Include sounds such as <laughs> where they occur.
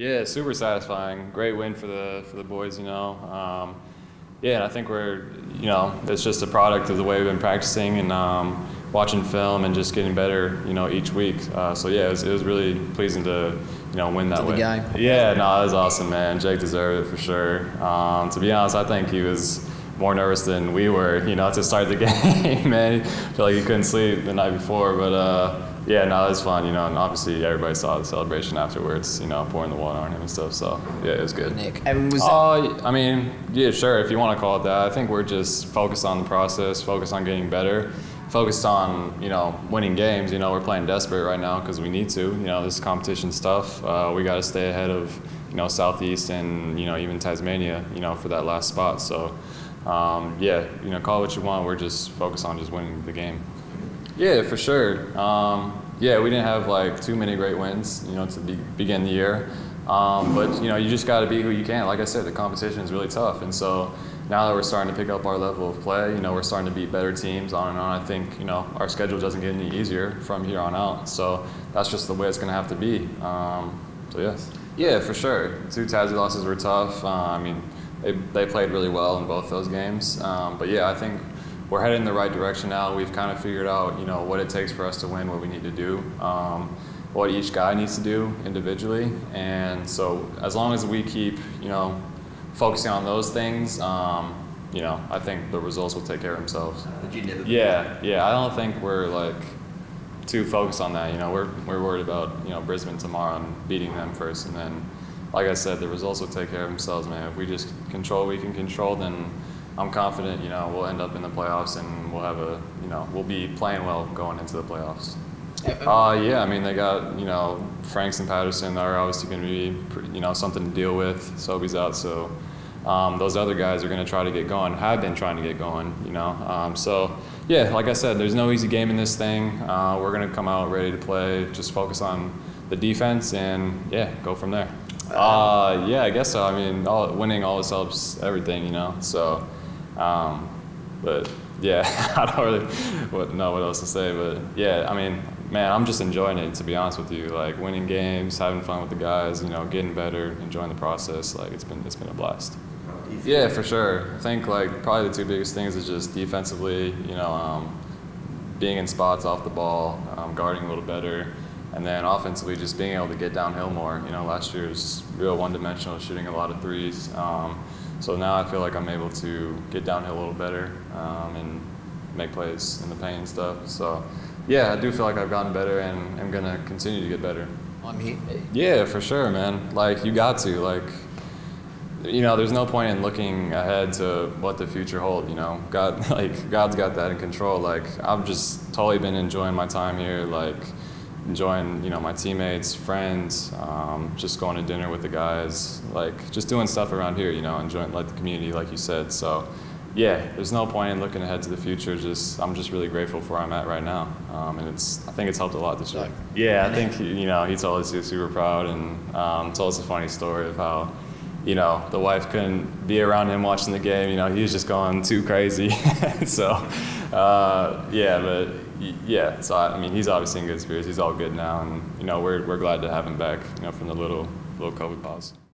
Yeah, super satisfying. Great win for the for the boys. You know. Um, yeah, and I think we're you know it's just a product of the way we've been practicing and um, watching film and just getting better. You know, each week. Uh, so yeah, it was, it was really pleasing to you know win that way. game. Yeah, no, that was awesome, man. Jake deserved it for sure. Um, to be honest, I think he was more nervous than we were. You know, to start the <laughs> game, man. I feel like he couldn't sleep the night before, but. Uh, yeah, no, it was fun, you know, and obviously everybody saw the celebration afterwards, you know, pouring the water on him and stuff. So yeah, it was good. Nick. And was Uh, I mean, yeah, sure. If you want to call it that, I think we're just focused on the process, focused on getting better, focused on you know winning games. You know, we're playing desperate right now because we need to. You know, this is competition stuff. Uh, we got to stay ahead of you know Southeast and you know even Tasmania. You know, for that last spot. So um, yeah, you know, call it what you want. We're just focused on just winning the game. Yeah, for sure. Um, yeah, we didn't have like too many great wins, you know, to be, begin the year. Um, but you know, you just got to be who you can. Like I said, the competition is really tough, and so now that we're starting to pick up our level of play, you know, we're starting to beat better teams on and on. I think you know our schedule doesn't get any easier from here on out. So that's just the way it's going to have to be. Um, so yes, yeah, for sure. Two Tassie losses were tough. Uh, I mean, they, they played really well in both those games. Um, but yeah, I think we're headed in the right direction now. We've kind of figured out, you know, what it takes for us to win, what we need to do, um, what each guy needs to do individually, and so as long as we keep, you know, focusing on those things, um, you know, I think the results will take care of themselves. Yeah, yeah. I don't think we're like too focused on that. You know, we're we're worried about you know Brisbane tomorrow and beating them first, and then, like I said, the results will take care of themselves, man. If we just control what we can control, then I'm confident. You know, we'll end up in the playoffs, and we'll have a you know we'll be playing well going into the playoffs. Uh, yeah, I mean they got you know Franks and Patterson are obviously going to be you know something to deal with. Sobey's out, so um, those other guys are going to try to get going. Have been trying to get going, you know. Um, so yeah, like I said, there's no easy game in this thing. Uh, we're going to come out ready to play. Just focus on the defense and yeah, go from there. Uh, yeah, I guess so. I mean, all, winning always helps everything, you know. So, um, but yeah, <laughs> I don't really what, know what else to say. But yeah, I mean, man, I'm just enjoying it to be honest with you. Like winning games, having fun with the guys, you know, getting better, enjoying the process. Like it's been it's been a blast. Yeah, for sure. I think like probably the two biggest things is just defensively, you know, um, being in spots off the ball, um, guarding a little better, and then offensively just being able to get downhill more. You know, last year was real one-dimensional, shooting a lot of threes. Um, so now I feel like I'm able to get downhill a little better um, and make plays in the paint and stuff. So yeah, I do feel like I've gotten better and I'm gonna continue to get better. I'm here. Yeah, for sure, man. Like you got to like you know, there's no point in looking ahead to what the future holds, you know. God <laughs> like God's got that in control. Like I've just totally been enjoying my time here, like enjoying, you know, my teammates, friends, um, just going to dinner with the guys, like just doing stuff around here, you know, enjoying like the community like you said. So yeah, there's no point in looking ahead to the future. Just I'm just really grateful for where I'm at right now, um, and it's I think it's helped a lot this year. Yeah, I think <laughs> you know he told us he was super proud and um, told us a funny story of how you know the wife couldn't be around him watching the game. You know he was just going too crazy. <laughs> so uh, yeah, but yeah, so I, I mean he's obviously in good spirits. He's all good now, and you know we're we're glad to have him back. You know from the little little COVID pause.